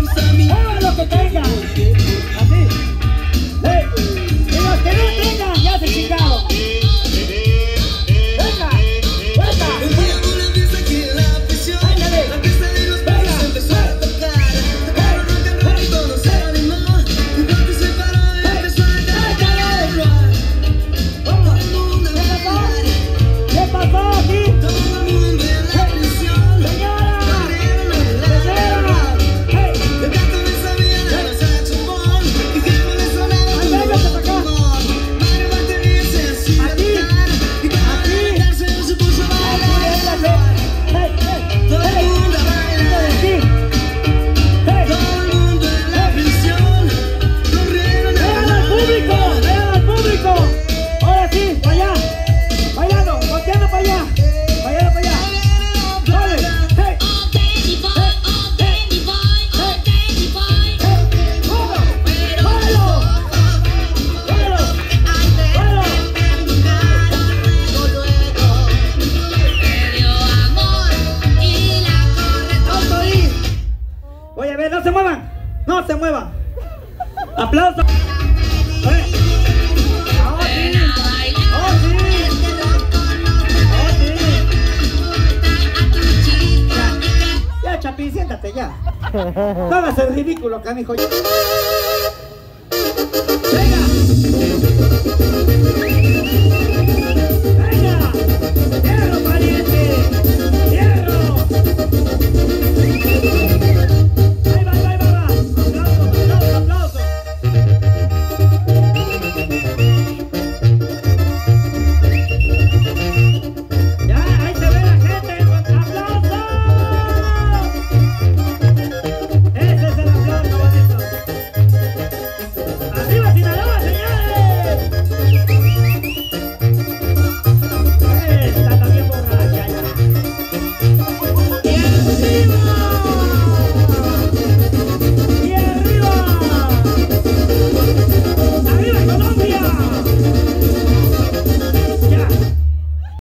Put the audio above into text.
them, Sammy. no se mueva. Aplausos. Oh, oh, oh, ya Chapi, siéntate ya. No hagas el ridículo, canijo. ¡Venga!